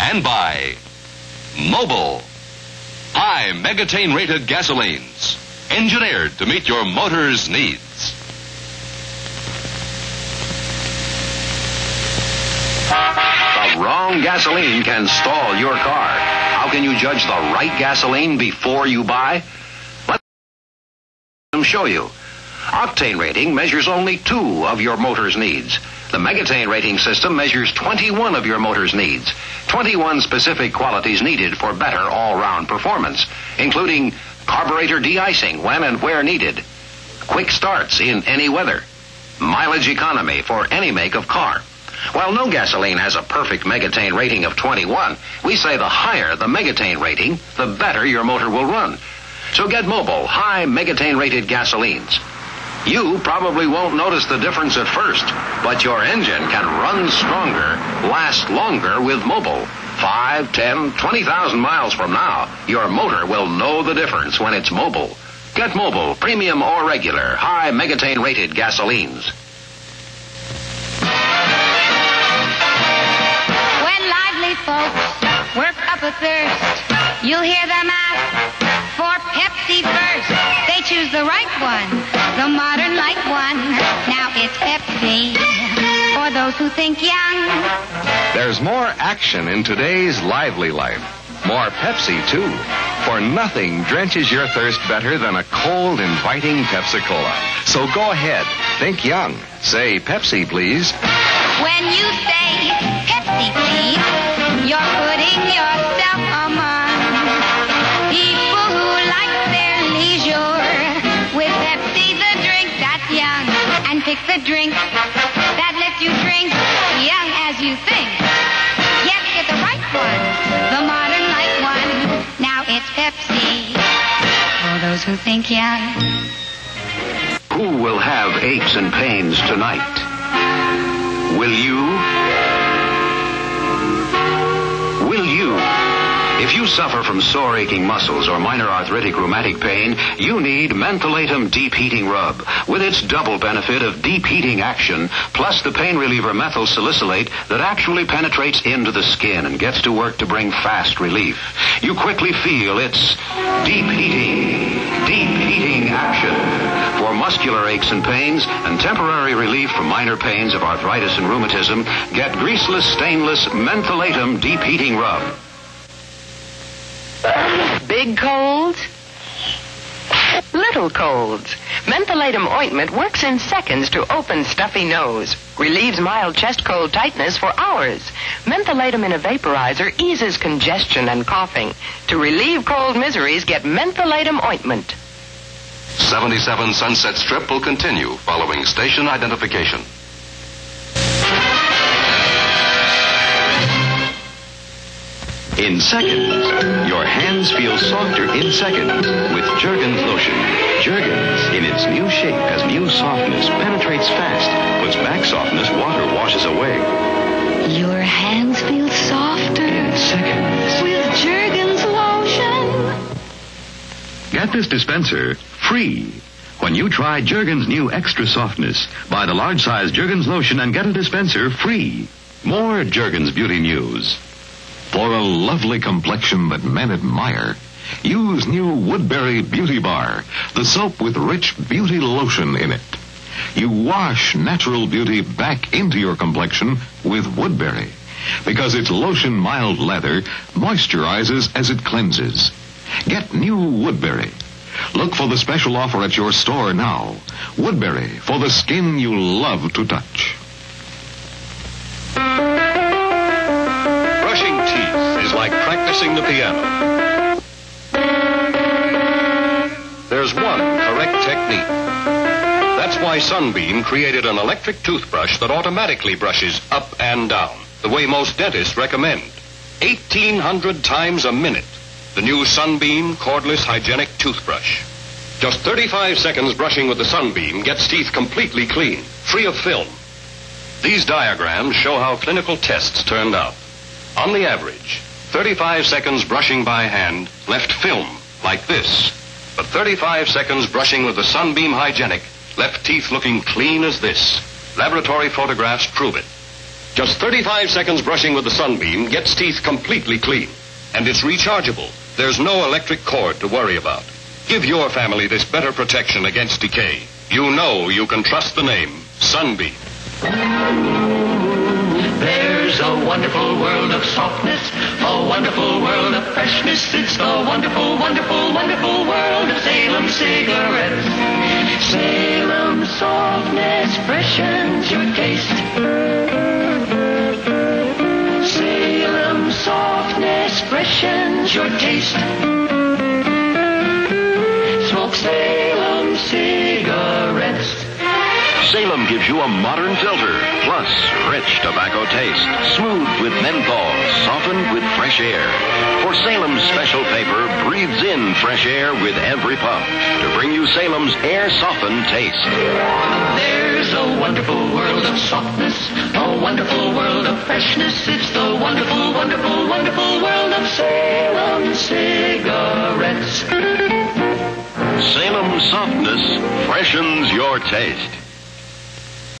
and by Mobil. High megatane rated gasolines. Engineered to meet your motor's needs. The wrong gasoline can stall your car. How can you judge the right gasoline before you buy? Let them show you. Octane rating measures only two of your motor's needs. The Megatane rating system measures 21 of your motor's needs. 21 specific qualities needed for better all-round performance, including carburetor de-icing when and where needed, quick starts in any weather, mileage economy for any make of car. While no gasoline has a perfect Megatane rating of 21, we say the higher the Megatane rating, the better your motor will run. So get Mobil, high Megatane rated gasolines. You probably won't notice the difference at first, but your engine can run stronger, last longer with Mobil. Five, ten, twenty thousand miles from now, your motor will know the difference when it's Mobil. Get Mobil, premium or regular, high Megatane rated gasolines. When lively folks work up a thirst, you'll hear them ask for Pepsi first. They choose the right one, Pepsi for those who think young. There's more action in today's lively life. More Pepsi, too. For nothing drenches your thirst better than a cold, inviting Pepsi Cola. So go ahead. Think young. Say Pepsi, please. When you say Pepsi, please, you're putting yourself among people who like their leisure. With Pepsi, the drink that's young, and pick the drink those think young. Who will have aches and pains tonight? Will you? If you suffer from sore aching muscles or minor arthritic rheumatic pain, you need Mentholatum Deep Heating Rub. With its double benefit of deep heating action, plus the pain reliever methyl salicylate that actually penetrates into the skin and gets to work to bring fast relief. You quickly feel its deep heating, deep heating action. For muscular aches and pains and temporary relief from minor pains of arthritis and rheumatism, get greaseless, stainless Mentholatum Deep Heating Rub. Big colds? Little colds. Mentholatum ointment works in seconds to open stuffy nose. Relieves mild chest cold tightness for hours. Mentholatum in a vaporizer eases congestion and coughing. To relieve cold miseries, get mentholatum ointment. 77 Sunset Strip will continue following station identification. In seconds, your hands feel softer in seconds with Jergens lotion. Jergens, in its new shape, has new softness, penetrates fast, puts back softness, water washes away. Your hands feel softer In seconds. with Jergens lotion. Get this dispenser free. When you try Jergens new extra softness, buy the large size Jergens lotion and get a dispenser free. More Jergens beauty news. For a lovely complexion that men admire, use new Woodbury Beauty Bar, the soap with rich beauty lotion in it. You wash natural beauty back into your complexion with Woodbury because its lotion mild lather moisturizes as it cleanses. Get new Woodbury. Look for the special offer at your store now. Woodbury for the skin you love to touch. Practicing the piano. There's one correct technique. That's why Sunbeam created an electric toothbrush that automatically brushes up and down, the way most dentists recommend. 1,800 times a minute. The new Sunbeam cordless hygienic toothbrush. Just 35 seconds brushing with the Sunbeam gets teeth completely clean, free of film. These diagrams show how clinical tests turned out. On the average, 35 seconds brushing by hand left film like this. But 35 seconds brushing with the Sunbeam Hygienic left teeth looking clean as this. Laboratory photographs prove it. Just 35 seconds brushing with the Sunbeam gets teeth completely clean. And it's rechargeable. There's no electric cord to worry about. Give your family this better protection against decay. You know you can trust the name Sunbeam. A wonderful world of softness, a wonderful world of freshness. It's the wonderful, wonderful, wonderful world of Salem cigarettes. Salem softness freshens your taste. Salem softness freshens your taste. Smoke Salem cigarettes. Salem gives you a modern filter, plus rich tobacco taste, smooth with menthol, softened with fresh air. For Salem's special paper breathes in fresh air with every puff to bring you Salem's air-softened taste. There's a wonderful world of softness, a wonderful world of freshness. It's the wonderful, wonderful, wonderful world of Salem cigarettes. Salem softness freshens your taste.